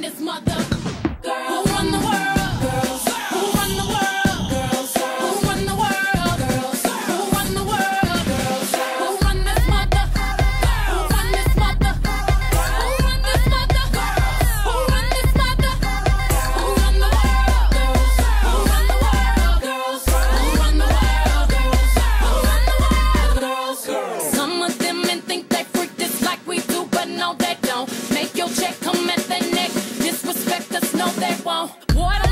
this mother? Who run the world? Girls. Who run the world? Girls. Who run the world? Girls. Who run the world? Girls. Who run this mother? Who run this mother? Who run this mother? Who run this mother? Who run the world? Girls. Who run the world? Girls. Who run the world? Girls. Who run the world? Girls. Some of them men think they like we do, but no, they don't. Make your check come at neck. Us, no, they won't.